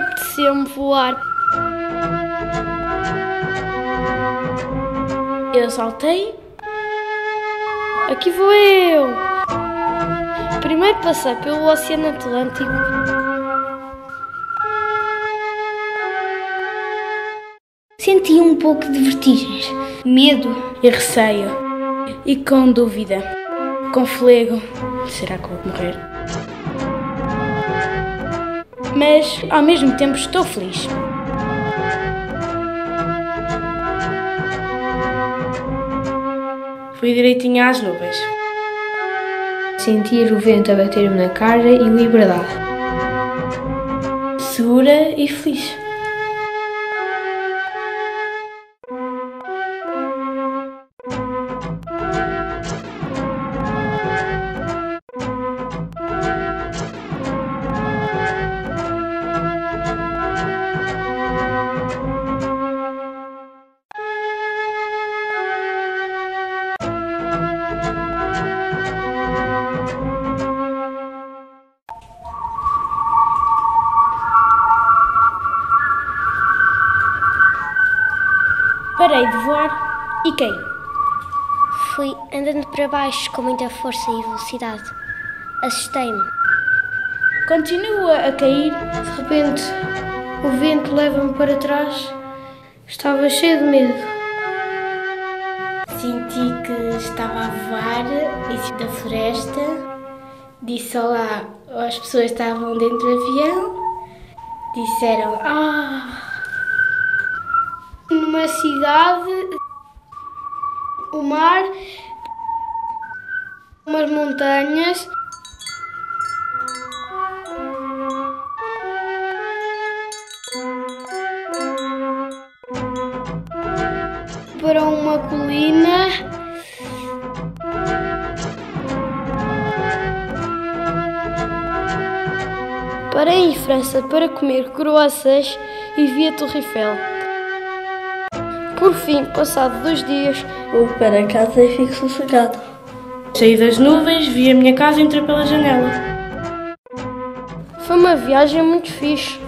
apeteceu-me voar. Eu saltei. Aqui vou eu. Primeiro passei pelo Oceano Atlântico. Senti um pouco de vertigens, medo e receio. E com dúvida, com flego, será que vou morrer? Mas ao mesmo tempo estou feliz. Fui direitinho às nuvens. Sentir o vento a bater-me na cara e liberdade. Segura e feliz. Parei de voar e caí. Fui andando para baixo com muita força e velocidade. Assustei-me. Continua a cair. De repente, o vento leva-me para trás. Estava cheio de medo. Senti que estava a voar em cima da floresta. Disse olá às pessoas que estavam dentro do avião. Disseram: Ah! Numa cidade, o mar, umas montanhas. Para uma colina. Parei em França para comer croissants e vi a Torre Eiffel. Por fim, passado dois dias, Vou para casa e fico sossegado. saí das nuvens, vi a minha casa e entrei pela janela. Foi uma viagem muito fixe.